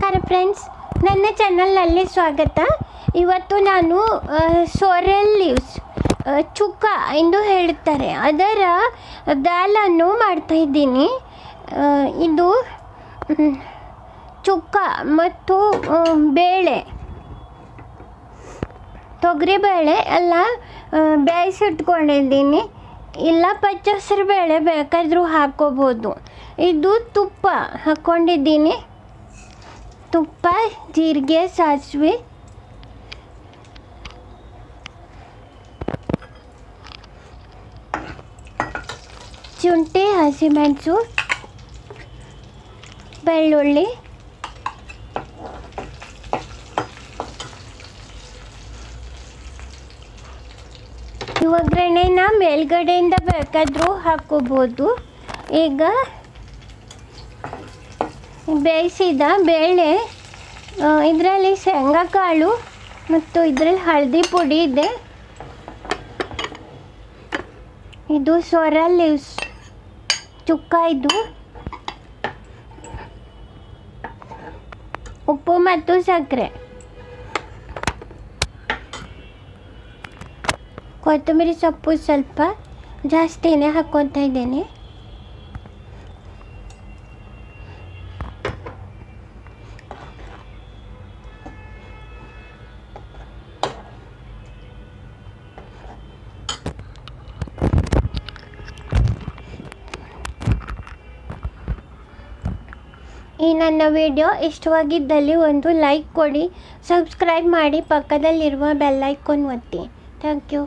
ನಮಸ್ಕಾರ ಫ್ರೆಂಡ್ಸ್. ನನ್ನ ಚಾನಲ್ನಲ್ಲಿ ಸ್ವಾಗತ. ಇವತ್ತು ನಾನು ಸೋರೆಲ್ ಲೀವ್ಸ್ ಚುಕ್ಕ ಎಂದು ಹೇಳುತ್ತಾರೆ. ಅದರ ದಾಲನ್ನು ಮಾಡ್ತಾಯಿದ್ದೀನಿ ಇದು ಚುಕ್ಕ ಮತ್ತು ತೊಗರಿ ಬೇಳೆ ತೊಗರಿಬೇಳೆ ಎಲ್ಲ ಬೇಯಿಸಿಟ್ಕೊಂಡಿದ್ದೀನಿ ಇಲ್ಲ ಪಚ್ಚಸರು ಬೇಳೆ ಬೇಕಾದರೂ ಹಾಕ್ಕೋಬೋದು. ಇದು ತುಪ್ಪ ಹಾಕ್ಕೊಂಡಿದ್ದೀನಿ. ತುಪ್ಪ ಜೀರಿಗೆ ಸಾಸಿವೆ ಶುಂಠಿ ಹಸಿಮೆಣಸು ಬೆಳ್ಳುಳ್ಳಿ ಈ ಒಗ್ಗರಣೆನ ಮೇಲ್ಗಡೆಯಿಂದ ಬೇಕಾದರೂ ಹಾಕ್ಕೋಬೋದು ಈಗ ಬೇಯಿಸಿದ ಬೇಳೆ ಇದರಲ್ಲಿ ಶೇಂಗಾಕಾಳು ಮತ್ತು ಇದರಲ್ಲಿ ಹಳದಿ ಪುಡಿ ಇದೆ. ಇದು ಸೊರ ಲೀವ್ಸ್ ಚುಕ್ಕ ಇದು. ಉಪ್ಪು ಮತ್ತು ಸಕ್ಕರೆ. ಕೊತ್ತಂಬರಿ ಸೊಪ್ಪು ಸ್ವಲ್ಪ ಜಾಸ್ತಿನೇ ಹಾಕ್ಕೊತಾ ಇದ್ದೇನೆ. ಈ ನನ್ನ ವಿಡಿಯೋ ಇಷ್ಟವಾಗಿದ್ದಲ್ಲಿ ಒಂದು ಲೈಕ್ ಕೊಡಿ, ಸಬ್ಸ್ಕ್ರೈಬ್ ಮಾಡಿ ಪಕ್ಕದಲ್ಲಿರುವ ಬೆಲ್ ಐಕಾನ್ ಒತ್ತಿ. Thank you.